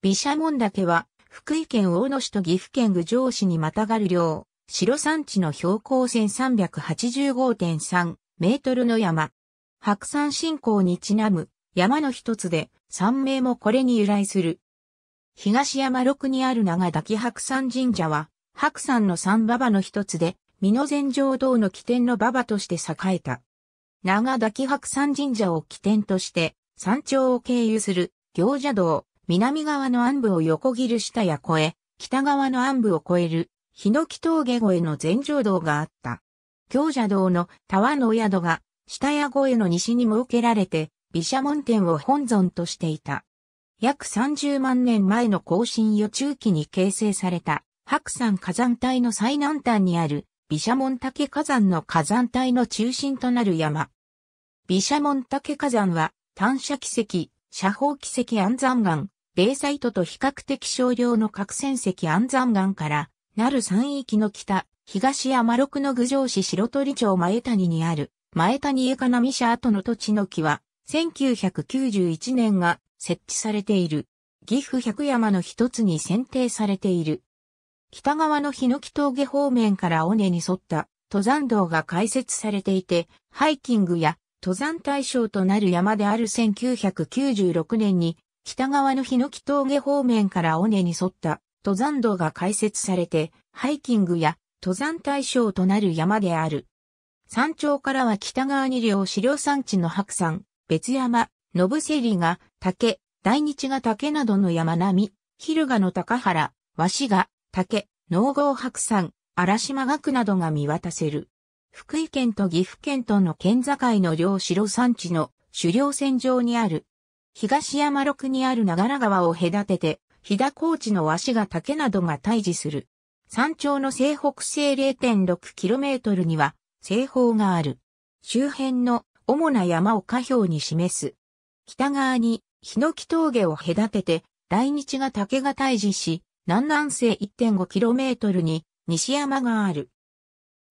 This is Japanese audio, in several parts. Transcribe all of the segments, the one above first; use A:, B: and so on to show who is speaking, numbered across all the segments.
A: 毘沙門岳は、福井県大野市と岐阜県郡上市にまたがる領、白山地の標高1385.3メートルの山。白山信仰にちなむ山の一つで、山名もこれに由来する。東山六にある長滝白山神社は、白山の三馬場の一つで、美濃禅浄道の起点の馬場として栄えた。長滝白山神社を起点として、山頂を経由する行者道、南側の暗部を横切る下や越え、北側の暗部を越える、日の木峠越えの全上道があった。行者道のタワの宿が、下や越えの西に設けられて、毘沙門天を本尊としていた。約30万年前の更新予中期に形成された白山火山帯の最南端にある毘沙門岳火山の火山帯の中心となる山。毘沙門岳火山は単車奇跡、斜方奇跡安山岩、ベイサイトと比較的少量の核戦石安山岩からなる山域の北、東山六の郡上市白鳥町前谷にある前谷江金見社跡の土地の木は1991年が設置されている。岐阜百山の一つに選定されている。北側の日の木峠方面から尾根に沿った登山道が開設されていて、ハイキングや登山対象となる山である1996年に北側の日の木峠方面から尾根に沿った登山道が開設されて、ハイキングや登山対象となる山である。山頂からは北側に両資料山地の白山、別山、信芹が竹、大日が竹などの山並み、昼賀の高原、和紙が竹、農郷白山、荒島学などが見渡せる。福井県と岐阜県との県境の両城山地の狩猟線上にある。東山六にある長良川を隔てて、飛騨高地の和紙が竹などが対峙する。山頂の西北西 0.6km には、西方がある。周辺の主な山を下標に示す。北側に、日の木峠を隔てて、大日が竹が対峙し、南南西 1.5km に西山がある。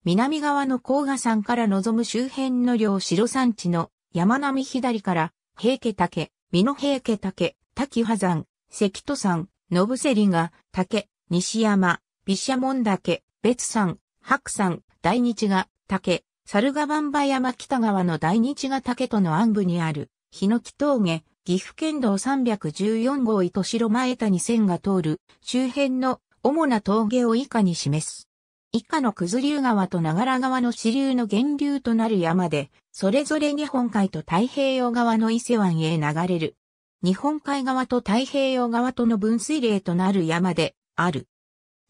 A: 南側の甲賀山から望む周辺の両白山地の山並み左から、平家竹、美濃平家竹、滝波山、関戸山、信芹が竹、西山、毘沙門岳、別山、白山、大日が竹、猿ヶ番場山北側の大日ヶ岳との暗部にある、日の木峠、岐阜県道314号糸代前谷線が通る周辺の主な峠を以下に示す。以下の九頭竜川と長良川の支流の源流となる山で、それぞれ日本海と太平洋側の伊勢湾へ流れる。日本海側と太平洋側との分水嶺となる山である。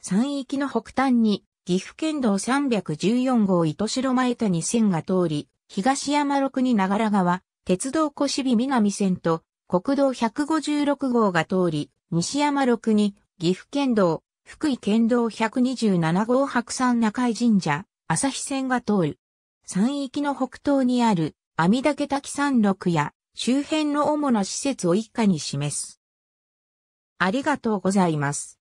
A: 山域の北端に岐阜県道314号糸代前谷線が通り、東山六に長良川、鉄道小比南線と国道156号が通り、西山六に岐阜県道、福井県道127号白山中井神社、朝日線が通る。山域の北東にある阿弥岳滝山麓や周辺の主な施設を一家に示す。ありがとうございます。